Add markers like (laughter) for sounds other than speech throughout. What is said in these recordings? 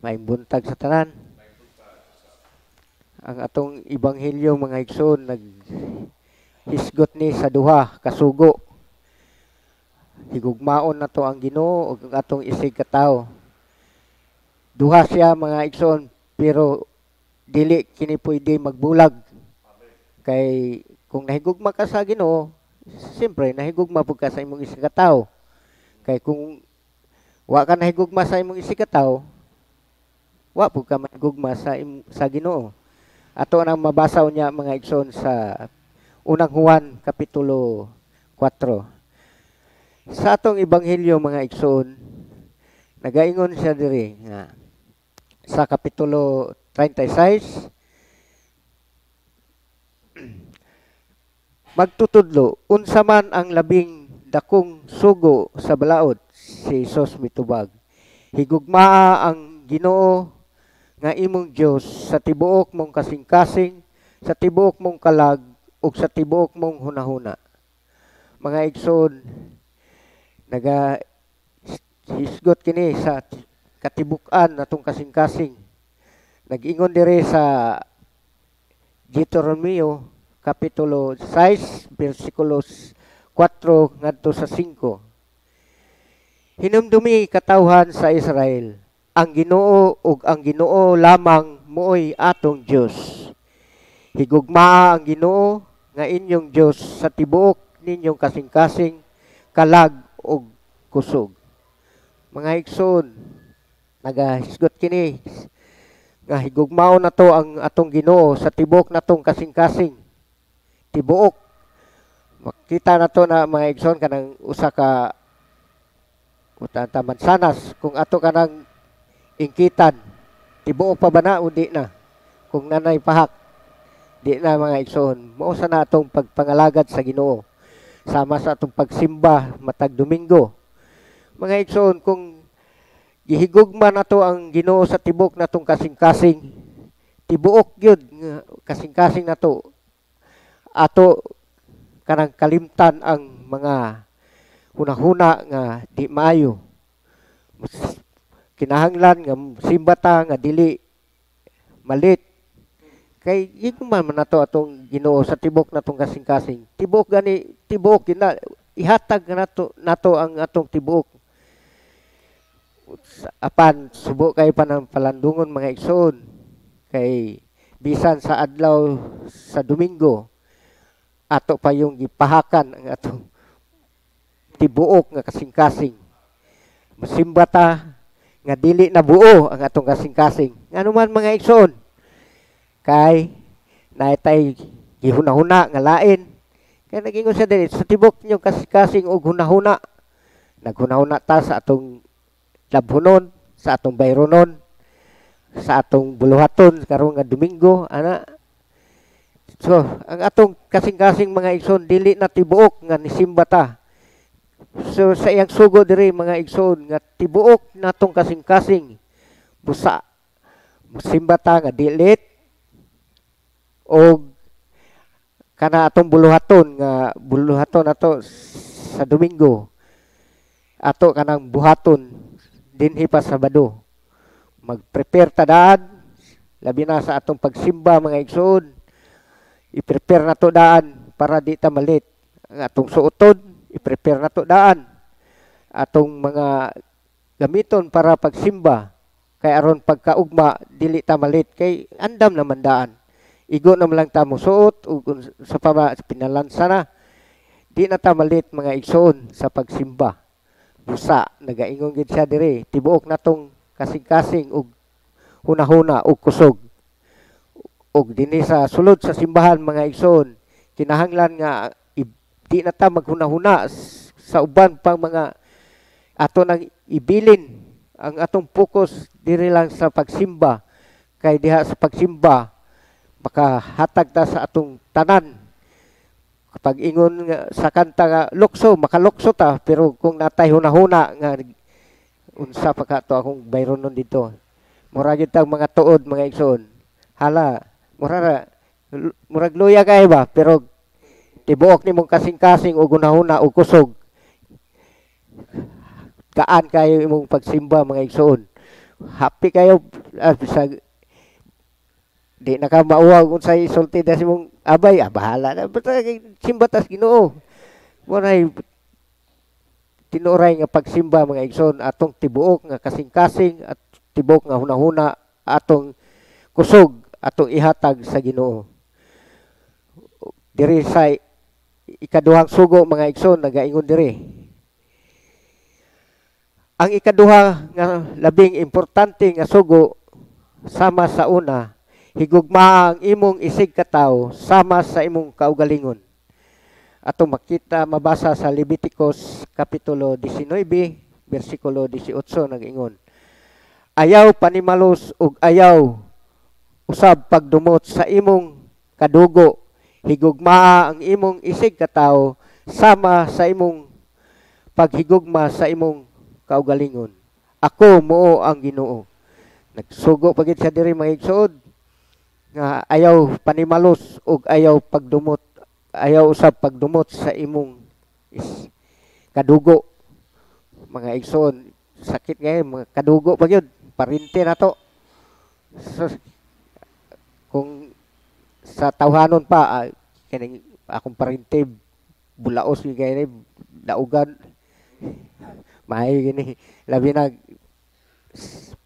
may buntag sa tanan. Ang atong ibanghelyo mga igsoon nag hisgot ni sa duha kasugo. Higugmaon na to ang Ginoo ug atong isig katawo. Duha siya mga igsoon pero dili kini pwede magbulag. Kay kung nahigugma ka sa Ginoo, siyempre nahigugma pud ka sa imong isig katawo. Kay kung wa ka nahigugma sa imong isig katawo, wa pud ka mahigugma sa sa Ginoo. Ato nang mabasa niya mga igsoon sa unang Juan kapitulo 4. Sa atong ebanghelyo mga igsoon, nagaingon siya diri nga sa kapitulo 36 (clears throat) magtutudlo unsa man ang labing dakong sugo sa balaod si Jesus mitubag higugmaa ang Ginoo nga imong Dios sa tibuok mong kasing-kasing, sa tibuok mong kalag, ug sa tibuok mong hunahuna. Mga igsoon, naga hisgot kini sa katibukan natong kasing-kasing. Nag-ingon dire sa Deuteronomio kapitulo 6 versikulos 4 ngadto sa 5. Hinumdumi katawhan sa Israel ang Ginoo ug ang Ginoo lamang mooy atong Dios. Higugmaa ang Ginoo nga inyong Dios sa tibuok ninyong kasing-kasing kalag ug kusog. Mga igsoon, nagahisgot kini nga higugmao na to ang atong Ginoo sa tibuok natong kasing-kasing. Tibuok. Makita na to na mga igsoon kanang usa ka utanta mansanas kung ato kanang ingkitan. Tibuok pa ba na o di na? Kung nanay pahak, di na mga igsoon. Mao sa na atong pagpangalagad sa Ginoo. Sama sa atong pagsimba matag Domingo. Mga igsoon, kung gihigugma na to ang Ginoo sa tibok natong kasing-kasing, tibuok nga kasing-kasing na to. Ato kanang kalimtan ang mga hunahuna nga di maayo kinahanglan nga simbata nga dili malit. Kay iko man nato atong Ginoo sa tibok natong kasing-kasing. Tibok gani tibok gina ihatag nato nato ang atong tibok. Apan subo kay pa ng palandungon mga igsoon kay bisan sa adlaw sa Domingo ato pa yung gipahakan ang atong tibuok nga kasing-kasing. Masimbata nga dili na buo ang atong kasing-kasing. Ano man mga igsoon? Kay naitay gihuna-huna nga lain. Kaya nagingon siya dili sa tibok niyo kasing-kasing og hunahuna. Naghuna-huna ta sa atong labhunon, sa atong bayronon, sa atong buluhaton karong nga Domingo, ana. So, ang atong kasing-kasing mga igsoon dili na tibuok nga nisimba ta So sa iyang sugo diri mga igsoon nga tibuok natong kasing-kasing. Busa simbata nga dilit. O kana atong buluhaton nga buluhaton ato sa Domingo. Ato kanang buhaton dinhi pa Sabado. Mag-prepare ta daan. Labi na sa atong pagsimba mga igsoon i-prepare na to daan para di ta malit. Ang atong suotod i-prepare na to daan. Atong mga gamiton para pagsimba kay aron pagkaugma dili ta malit kay andam naman daan. Igo na lang ta mo suot ug sa pa pinalansa na di na ta malit mga igsoon sa pagsimba. Busa nagaingon gid siya dire tibuok natong kasing-kasing ug hunahuna ug kusog. Ug dinhi sa sulod sa simbahan mga igsoon kinahanglan nga di na ta maghunahuna sa uban pang mga ato nang ibilin. Ang atong focus diri lang sa pagsimba. Kay diha sa pagsimba makahatag ta sa atong tanan. Kapag ingon sa kanta nga lukso makalukso ta pero kung natay hunahuna nga unsa pa ka to akong bayronon dito. Mura gyud tag mga tuod mga igsoon. Hala mura murag luya kay ba pero tibuok nimong kasing-kasing o gunahuna o kusog. Kaan kayo imong pagsimba mga igsoon? Happy kayo ah, sa di na ka mauwag unsay isulti na si mong abay. Ah, bahala na. Basta simbatas Ginoo. Walay tinuray nga pagsimba mga igsoon atong tibuok nga kasing-kasing at tibok nga hunahuna atong kusog atong ihatag sa Ginoo. Diri sa ikaduhang sugo mga igsoon nagaingon diri. Ang ikaduha nga labing importante nga sugo sama sa una higugma ang imong isig kataw sama sa imong kaugalingon ato makita mabasa sa Leviticus kapitulo 19 bersikulo 18 nag-ingon Ayaw panimalos ug ayaw usab pagdumot sa imong kadugo higugma ang imong isig katawo sama sa imong paghigugma sa imong kaugalingon. Ako mo ang Ginoo. Nagsugo pagit sa diri mga igsood nga ayaw panimalos ug ayaw pagdumot ayaw usab pagdumot sa imong is, kadugo. Mga igsoon sakit ngayon mga kadugo pa yun parinte na to. So, kung sa tawhanon pa uh, kining akong parinte bulaos yung gani daugan (laughs) mahay gini labi na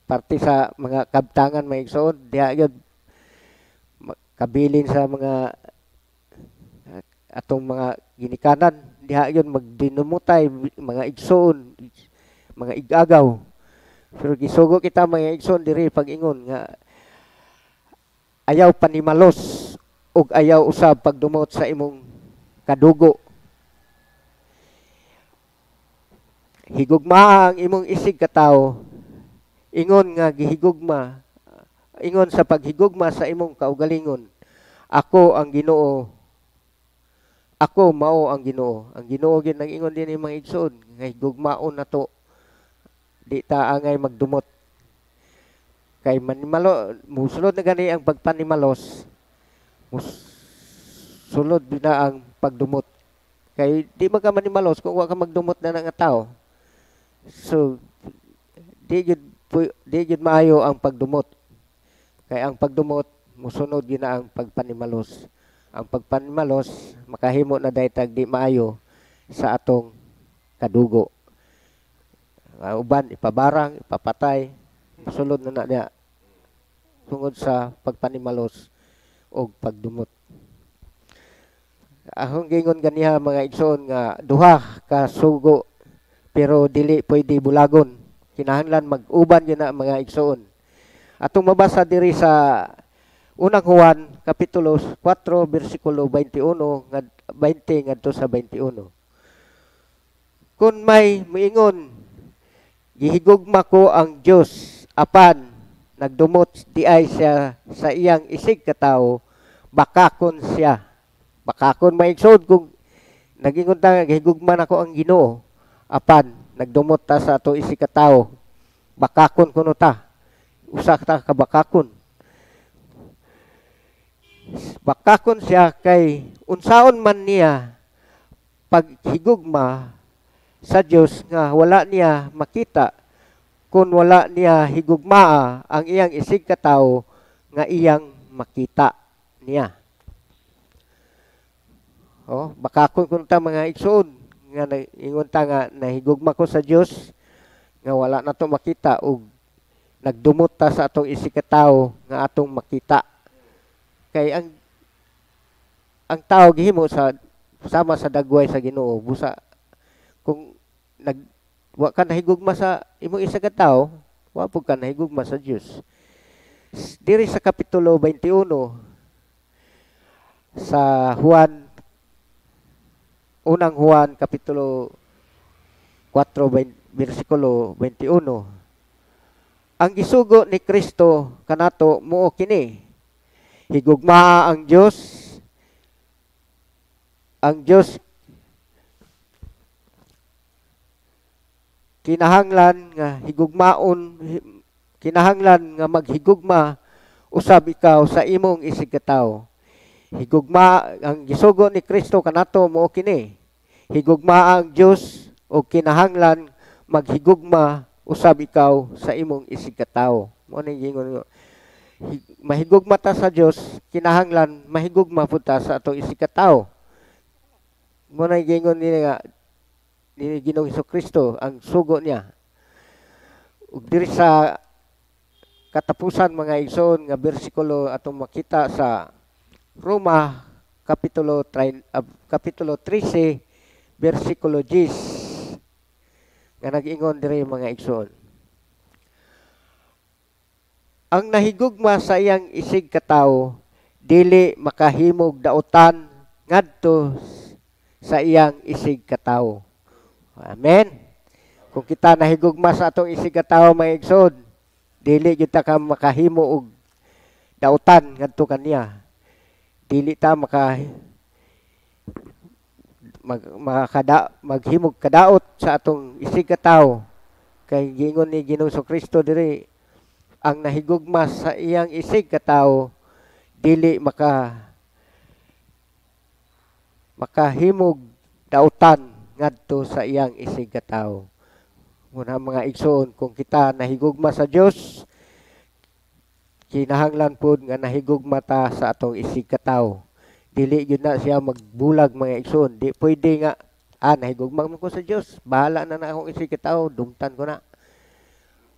parte sa mga kabtangan may igsoon diha yun. Kabilin sa mga atong mga ginikanan diha yon magdinumutay mga igsoon mga igagaw. Pero gisugo kita mga igsoon diri pag ingon nga ayaw panimalos ug ayaw usab pagdumot sa imong kadugo higugma ang imong isig katawo ingon nga gihigugma ingon sa paghigugma sa imong kaugalingon ako ang Ginoo ako mao ang Ginoo. Ang Ginoo gid nang ingon din mga igsoon ngay gugmaon nato. Di ta angay magdumot. Kay manimalo musulod na gani ang pagpanimalos. Sulod na ang pagdumot. Kay di man ka manimalos kung wa ka magdumot na nga tao. So di gid di gid maayo ang pagdumot. Kay ang pagdumot musunod gid na ang pagpanimalos ang pagpanimalos makahimo na daytag di maayo sa atong kadugo. Uh, uban ipabarang, ipapatay, sulod na na niya tungod sa pagpanimalos o pagdumot. Ahong gingon ganiha mga igsoon nga duha ka sugo pero dili pwede bulagon. Kinahanglan mag-uban yun na mga igsoon. Atong mabasa diri sa Unang Juan kapitulo 4 bersikulo 21 nga 20 ngadto sa 21. Kung may moingon gihigugma ko ang Dios apan nagdumot di ay siya sa iyang isig katawo bakakon siya. Bakakon maigsod kung nagingon ta gihigugma nako ang Ginoo apan nagdumot ta sa ato isig katawo bakakon kuno ta. Usa ta ka bakakon bakakon siya kay unsaon man niya paghigugma sa Dios nga wala niya makita kung wala niya higugmaa ang iyang isig katawo nga iyang makita niya. Oh, bakakon kun ta mga igsoon nga ingon ta nga nahigugma ko sa Dios nga wala na to makita ug nagdumot ta sa atong isig katawo nga atong makita kay ang ang tao gihimo sa sama sa dagway sa Ginoo busa kung nag wa ka nahigugma sa imong isa ka tao wa pud ka nahigugma sa Dios diri sa kapitulo 21 sa Juan unang Juan kapitulo 4 bersikulo 21 ang gisugo ni Kristo kanato mo kini. Higugma ang Dios ang Dios kinahanglan nga higugmaon kinahanglan nga maghigugma usab ikaw sa imong isig katawo higugma ang gisugo ni Kristo kanato mo kini higugma ang Dios o kinahanglan maghigugma usab ikaw sa imong isig katawo. Mo ni gingon mahigugma ta sa Dios kinahanglan mahigugma pud ta sa atong isig katawo. Mo na gingon ni nga ni Ginoong Kristo ang sugo niya. Ug diri sa katapusan mga igsoon nga bersikulo atong makita sa Roma kapitulo 3 uh, kapitulo 13 bersikulo 10 nga nag-ingon diri mga igsoon Ang nahigugma sa iyang isig katawo dili makahimog dautan ngadto sa iyang isig katawo. Amen. Kung kita nahigugma sa atong isig katawo mga igsoon dili gyud ta ka makahimo og dautan ngadto kaniya dili ta maka mag makada maghimog kadaot sa atong isig katawo kay gingon ni Ginoo Kristo diri ang nahigugma sa iyang isig katawo dili maka makahimog dautan ngadto sa iyang isig katawo Muna mga igsoon, kung kita nahigugma sa Dios, kinahanglan pud nga nahigugma ta sa atong isig. Dili gyud na siya magbulag mga igsoon. Di pwede nga ah nahigugma mo ko sa Dios. Bahala na na akong isig kataw, dumtan ko na.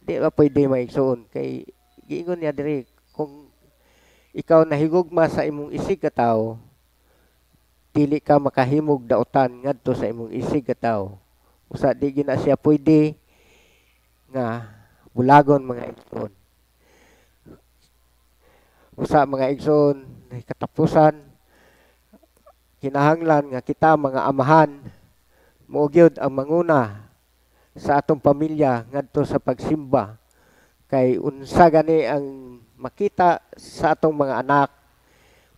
Di ba pwede mga igsoon kay giingon niya diri kung ikaw nahigugma sa imong isig dili ka makahimog dautan ngadto sa imong isig kataw. Usa di gyud na siya pwede nga bulagon mga igsoon. Usa mga igsoon, katapusan kinahanglan nga kita mga amahan muugyod ang manguna sa atong pamilya ngadto sa pagsimba kay unsa gani ang makita sa atong mga anak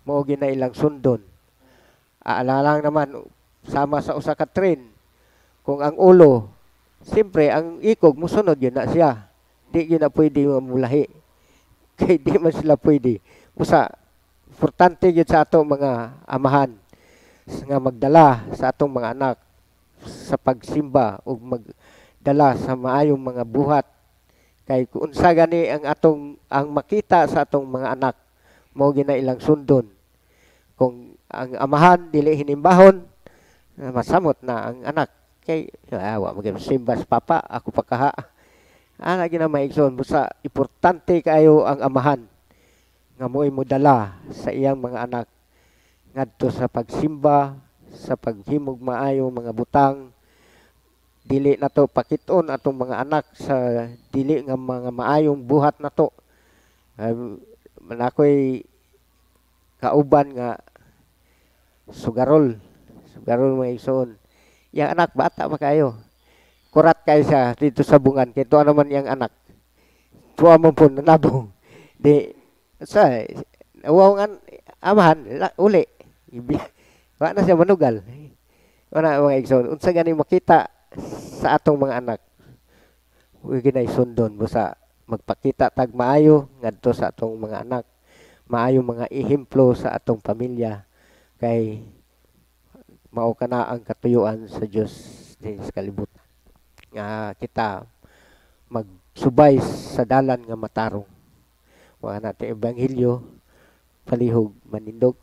mao na ilang sundon. Aalala naman sama sa usa ka train kung ang ulo Siyempre, ang ikog, musunod yun na siya. Di yun na pwede mamulahi. (laughs) Kay di man sila pwede. Usa, importante yun sa atong mga amahan nga magdala sa atong mga anak sa pagsimba o magdala sa maayong mga buhat kay kung sa gani ang atong ang makita sa atong mga anak mo gina ilang sundon kung ang amahan dili hinimbahon. Masamot na ang anak. Kay awa maging simbas papa. Ako pa kaha. Ana gina maigsoon. Busa importante kayo ang amahan nga mo'y modala sa iyang mga anak. Ngadto sa pagsimba sa paghimog maayo mga butang. Dili na to pakiton atong mga anak sa dili nga mga maayong buhat na to. Um, manakoy kauban nga sugarol sugarol mga igsoon Yang anak bata pa kayo. Kurat kayo siya dito sa bungan. Kaya tuwa naman yung anak. Tuwa mo po nabong. (laughs) Di, sa, nga, amahan, uli. Wala na siya manugal. Wala mga igsoon. Unsa gani makita sa atong mga anak. Huwag ginay sundon. Busa magpakita tag maayo ngadto sa atong mga anak. Maayo mga ihemplo sa atong pamilya. Kay mao kana ang katuyuan sa Dios din sa kalibutan nga kita magsubay sa dalan nga matarong. Wa natin ebanghelyo palihog manindog